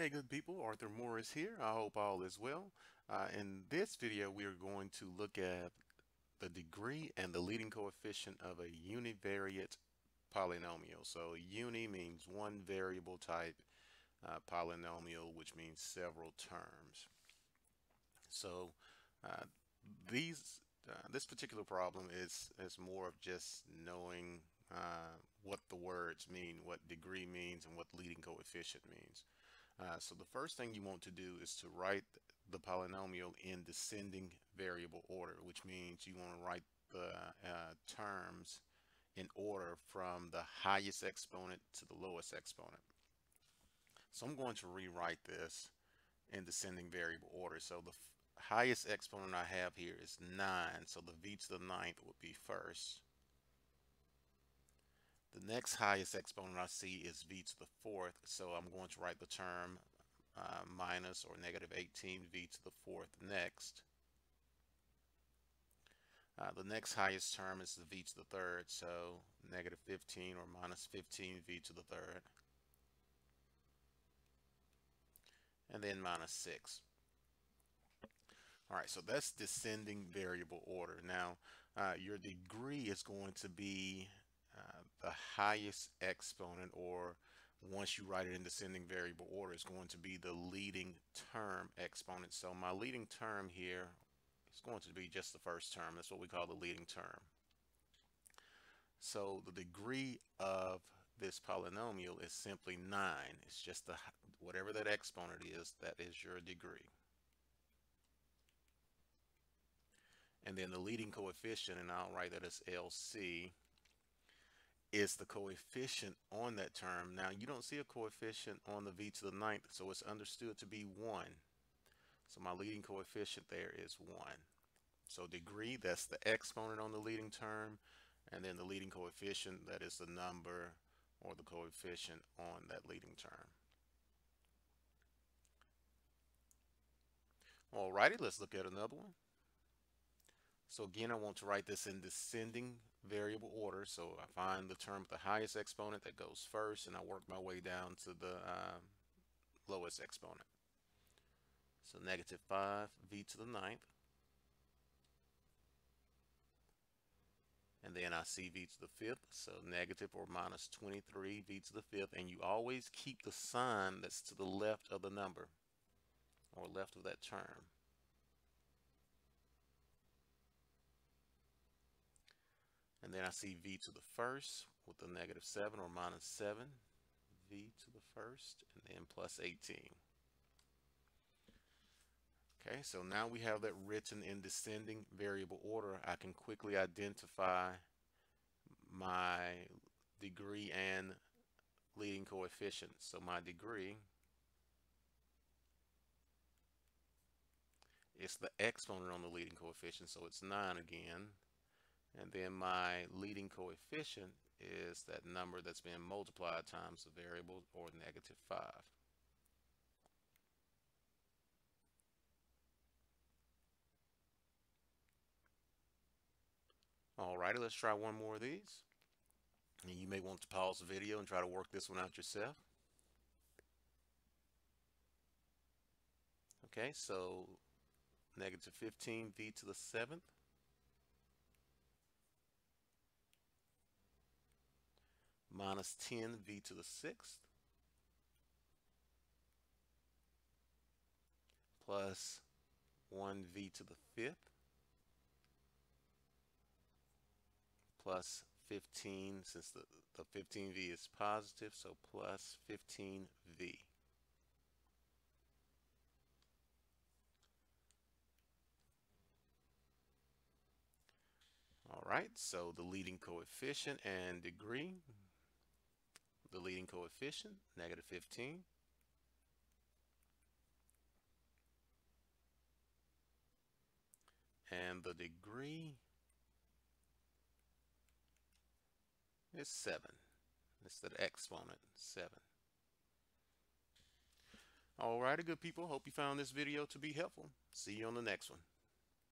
Hey good people, Arthur Morris here. I hope all is well. Uh, in this video we are going to look at the degree and the leading coefficient of a univariate polynomial. So uni means one variable type uh, polynomial which means several terms. So uh, these uh, this particular problem is is more of just knowing uh, what the words mean, what degree means and what leading coefficient means. Uh, so the first thing you want to do is to write the polynomial in descending variable order, which means you want to write the uh, terms in order from the highest exponent to the lowest exponent. So I'm going to rewrite this in descending variable order. So the highest exponent I have here is 9, so the v to the ninth would be first. Next highest exponent I see is v to the fourth, so I'm going to write the term uh, minus or negative 18v to the fourth next. Uh, the next highest term is the v to the third, so negative 15 or minus 15v to the third. And then minus 6. All right, so that's descending variable order. Now, uh, your degree is going to be uh, the highest exponent or once you write it in descending variable order is going to be the leading term exponent. So my leading term here is going to be just the first term. That's what we call the leading term. So the degree of this polynomial is simply 9. It's just the whatever that exponent is, that is your degree. And then the leading coefficient, and I'll write that as LC, is the coefficient on that term. Now you don't see a coefficient on the v to the ninth, so it's understood to be 1. So my leading coefficient there is 1. So degree, that's the exponent on the leading term, and then the leading coefficient, that is the number or the coefficient on that leading term. Alrighty, let's look at another one. So again, I want to write this in descending variable order. So I find the term with the highest exponent that goes first, and I work my way down to the uh, lowest exponent. So negative 5 v to the ninth. And then I see v to the fifth, so negative or minus 23 v to the fifth. And you always keep the sign that's to the left of the number or left of that term. Then I see v to the first with a negative 7 or minus 7, v to the first, and then plus 18. Okay, so now we have that written in descending variable order. I can quickly identify my degree and leading coefficient. So my degree is the exponent on the leading coefficient, so it's 9 again. And then my leading coefficient is that number that's being multiplied times the variable or negative 5. Alrighty, let's try one more of these. And you may want to pause the video and try to work this one out yourself. Okay, so negative 15v to the 7th minus 10v to the sixth plus 1v to the fifth plus 15 since the, the 15v is positive so plus 15v all right so the leading coefficient and degree the leading coefficient, negative 15. And the degree is 7. It's the exponent, 7. Alrighty, good people. Hope you found this video to be helpful. See you on the next one.